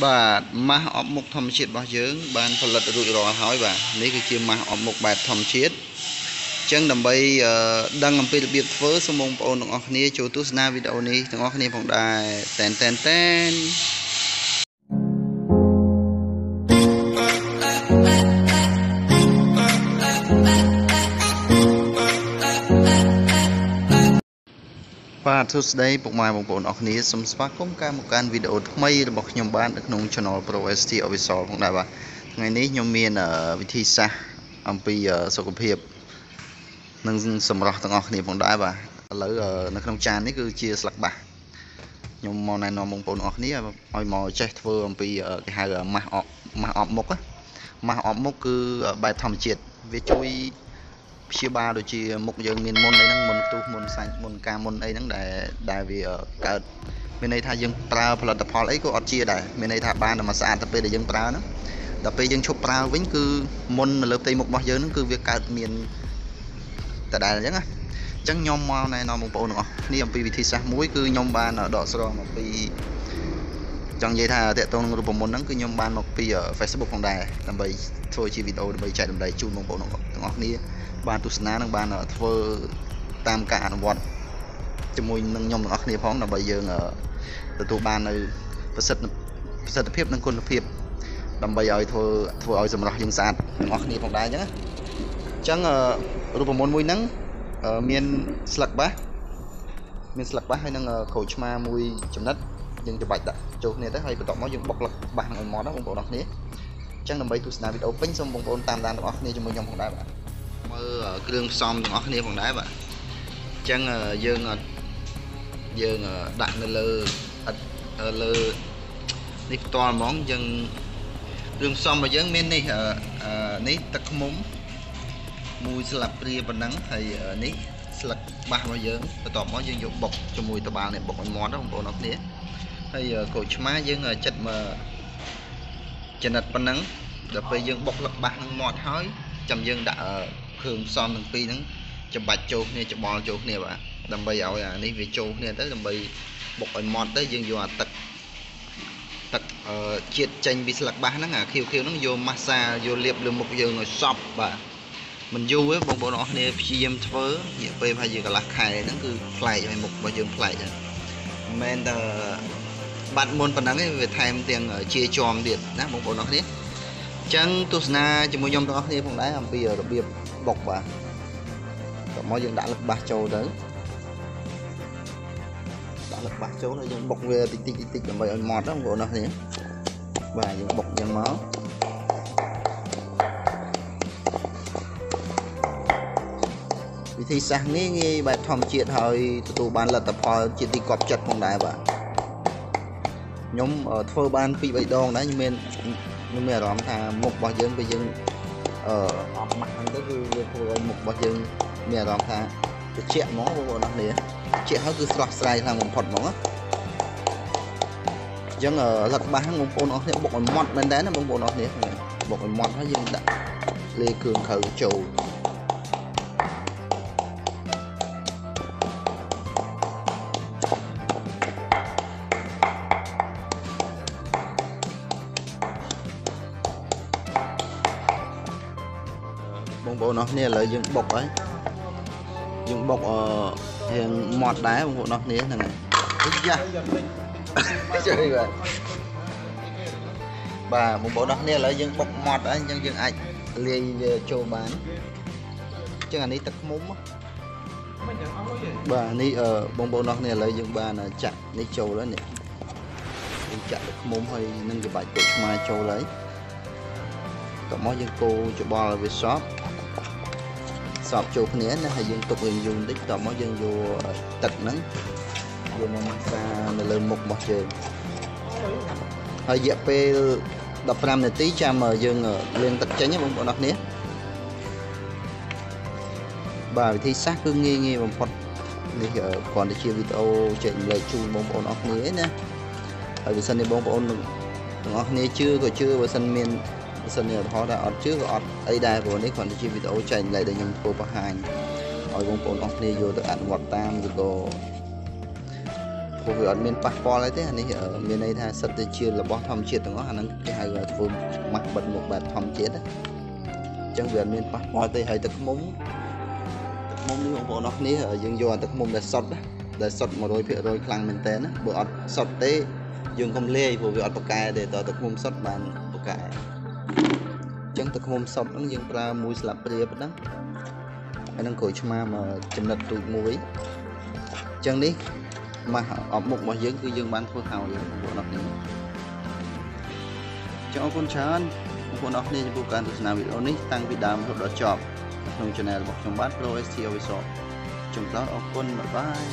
បាទម៉ាស់អប់មុខធម្មជាតិរបស់យើង បានផលិតរួចរាល់ហើយបាទនេះគឺជាម៉ាស់អប់មុខបែបធម្មជាតិអញ្ចឹងដើម្បីដឹងអំពីរបៀបធ្វើសូមបងប្អូនទាំងអស់គ្នាចូលទស្សនាវីដេអូនេះទាំងអស់គ្នាផងដែរតែនតែនតែន បាទសួស្តីពុកម៉ែបងប្អូនអរគ្នាសូមស្វាគមន៍ការមកកាន់វីដេអូថ្មីរបស់ខ្ញុំបាទនៅក្នុង Channel Pro ST Official ផងដែរបាទថ្ងៃនេះខ្ញុំមានវិធីសាស្ត្រអំពីសុខភាពនិងសម្រស់ទាំងអស់គ្នាផងដែរបាទឥឡូវនៅក្នុងចាននេះគឺជាស្លឹកបាសខ្ញុំមកណែនាំបងប្អូនអរគ្នាឲ្យមកចេះធ្វើអំពីគេហៅម៉ាស់អបម៉ាស់អបមុខម៉ាស់អបមុខគឺបែបធម្មជាតិវាជួយ ព្យាបាលដូចជាមុខយើងមានមុនអីហ្នឹងមុនផ្ទុះមុនសាច់មុនការមុនអីហ្នឹងដែលដែលវាកើតមានន័យថាយើងប្រើផលិតផលអីក៏អត់ជាដែរមានន័យថាបានតែមកស្អាតទៅពេលដែលយើងប្រើហ្នឹងដល់ពេលយើងឈប់ប្រើវិញគឺមុននៅលើផ្ទៃមុខរបស់យើងហ្នឹងគឺវាកើតមានដដែលអញ្ចឹងណាអញ្ចឹងខ្ញុំមកណែនាំបងប្អូនទាំងអស់គ្នាអំពីវិធីសាស្ត្រមួយគឺខ្ញុំបានដកស្រង់មកពី ចង់និយាយថាតកតងនឹងរូបមន្តហ្នឹងគឺខ្ញុំបានមកពី Facebook ផងដែរដើម្បីធ្វើជាវីដេអូដើម្បីចែករំលែកជូនបងប្អូនទាំងអស់គ្នាបានទស្សនានិងបានធ្វើតាមការអនុវត្តជាមួយនឹងខ្ញុំទាំងអស់គ្នាផងដើម្បីយើងទទួលបាននៅប្រសិទ្ធប្រសិទ្ធភាពនិងគុណភាពដើម្បីឲ្យធ្វើធ្វើឲ្យសម្រស់យើងស្អាតទាំងអស់គ្នាផងដែរអញ្ចឹងអញ្ចឹងរូបមន្តមួយហ្នឹងមានស្លឹកបាសមានស្លឹកបាសហើយនឹងក្រូចឆ្មាមួយចំណិត យើងច្បាច់ដាក់ចូលគ្នាទៅហើយបន្ទាប់មកយើងបុកលឹកបាសនឹងឲ្យម៉ត់ណាបងប្អូនអរគ្នាអញ្ចឹងដើម្បីទស្សនាវីដេអូពេញសូមបងប្អូនតាមដានទាំងអស់គ្នាជាមួយខ្ញុំផងដែរបាទមើលគ្រឿងផ្សំទាំងអស់គ្នាផងដែរបាទអញ្ចឹងយើងយើងដាក់នៅលើលើនេះផ្ទាល់ហ្មងយើងគ្រឿងផ្សំរបស់យើងមាននេះនេះទឹកខ្មុំមួយស្លាបព្រាប៉ុណ្ណឹងហើយនេះស្លឹកបាសរបស់យើងបន្ទាប់មកយើងយកបុកជាមួយត្បាល់នេះបុកឲ្យមាត់បងប្អូនអរគ្នា ហើយក្រូចឆ្មាយើងចិត្តមកចំណិតប៉ុណ្ណឹងដល់ពេលយើងបុកលឹកបាសនឹងមាត់ហើយចាំយើងដាក់គ្រឿងផ្សំទាំងពីរហ្នឹងចំបាច់ចូលគ្នាច្បល់ចូលគ្នាបាទដើម្បីឲ្យអានេះវាចូលគ្នាទៅដើម្បីបុកឲ្យម៉ត់ទៅយើងយកអាទឹកទឹកជាតិចេញពីស្លឹកបាសហ្នឹងអាខៀវខៀវហ្នឹងយកម៉ាសាយកលាបលើមុខយើងឲ្យសប់បាទមិនយូរទេបងប្អូនអរគ្នាព្យាយាមធ្វើរយៈពេលប្រហែលជាកន្លះខែហ្នឹងគឺប្លែកឲ្យមុខរបស់យើងប្លែកហើយមិនមែនតែ បាត់មុនប៉ុណ្ណឹងទេវាថែមទាំងជាជាប់ទៀតណាបងប្អូនអរគ្នាចឹងទស្សនាជាមួយខ្ញុំទាំងអស់គ្នាផងដែរអំពីរបៀបបុកបាទតមកយើងដាក់លឹកបាសចូលទៅដាក់លឹកបាសចូលហើយយើងបុកវាតិចតិចតិចដើម្បីឲ្យម៉ត់ណាបងប្អូនអរគ្នាបាទយើងបុកយ៉ាងមកវិធីសាស្ត្រងាយងាយបែបធម្មជាតិហើយទទួលបានលទ្ធផលជាទីគាប់ចិត្តផងដែរបាទ ខ្ញុំធ្វើបាន2 3ដងដែរខ្ញុំមានខ្ញុំមានអារម្មណ៍ថាមុខរបស់យើងពេលយើងអឺអបម៉ាស់ហ្នឹងទៅគឺវាធ្វើឲ្យមុខរបស់យើងមានអារម្មណ៍ថាត្រជាក់ហ្មងបងប្អូនអរគ្នាត្រជាក់ហើយគឺស្រស់ស្រាយខ្លាំងបំផុតហ្មងណាអញ្ចឹងលឹកបាសហ្នឹងបងប្អូនអរគ្នាបុកឲ្យម៉ត់មែនតើណាបងប្អូនអរគ្នាបុកឲ្យម៉ត់ហើយយើងដាក់លេគ្រឿងក្រៅចូល អូនអរគ្នាឥឡូវយើងបុកហើយយើងបុកអឺរៀងម៉ត់ដែរបងប្អូនអរគ្នាហ្នឹងហើយយ៉ាជួយបាទបាទបងប្អូនអរគ្នាឥឡូវយើងបុកម៉ត់ហើយអញ្ចឹងយើងអាចលាយវាចូលបានអញ្ចឹងអានេះទឹកខ្មុំបាទនេះបងប្អូនអរគ្នាឥឡូវយើងបានចាក់នេះចូលហើយនេះយើងចាក់ទឹកខ្មុំហើយនឹងច្របាច់ទឹកឆ្មាចូលហើយតោះមកយើងកូរច្បល់ឲ្យវាសប់ សពចូលគ្នាណាហើយយើងទុកវាយូរបន្តិចតមកយើងយកទឹកហ្នឹងយកមកម៉ាសានៅលើមុខរបស់យើងហើយរយៈពេល15នាទីចាំយើងលាងទឹកចេញបងប្អូនអរគ្នាបាទវិធីសាស្ត្រគឺងាយងាយបំផុតនេះគ្រាន់តែជាវីដេអូចែករំលែកជូនបងប្អូនអរគ្នាណាហើយបើសិនជាបងប្អូនទាំងអស់គ្នាជឿក៏ជឿបើសិនមាន បើសិនជាឧទាហរណ៍ថាអត់ជឿក៏អត់អីដែរព្រោះនេះគ្រាន់តែជាវីដេអូចែកម្លែកដែលខ្ញុំធ្វើបង្ហាញឲ្យបងប្អូនអស់គ្នាយកទៅអនុវត្តតាមឬក៏ព្រោះវាអត់មានប៉ះពាល់អីទេអានេះអឺមានន័យថាសិតតែជារបស់ធម្មជាតិទាំងអស់អាហ្នឹងគេហៅថាធ្វើម៉ាស់បិទមុខបែបធម្មជាតិណាអញ្ចឹងវាអត់មានប៉ះពាល់ទេហើយទឹកឃ្មុំទឹកឃ្មុំនេះបងប្អូនអរគ្នាយើងយកអាទឹកឃ្មុំដែលសុទ្ធណាដែលសុទ្ធ100%ខ្លាំងមែនតើណាបើអត់សុទ្ធទេយើងកុំលាយព្រោះវាអត់ប្រកែទេតើទឹកឃ្មុំសុទ្ធបានប្រកែអញ្ចឹងទឹកឃ្មុំសុទ្ធហ្នឹងយើងប្រើមួយស្លាបព្រាប៉ុណ្ណឹងហើយនឹងក្រូចឆ្មាមកចំណិតទូចមួយអញ្ចឹងនេះម៉ាស់អបមុខរបស់យើងគឺយើងបានធ្វើហើយបងប្អូនអរគ្នាចង់អរគុណច្រើនបងប្អូនអរគ្នាចំពោះការទស្សនាវីដេអូនេះតាំងពីដើមរហូតដល់ចប់ក្នុង channel របស់ខ្ញុំបាទ Pro ST Official ចុងក្រោយអរគុណបាយបាយ